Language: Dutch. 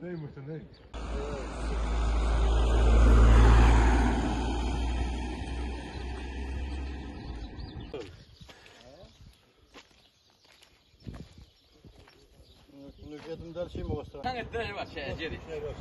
Nee, moet er nee. Nu я hem daar ему остро. Hang het er wat, Jerry. Nee, dat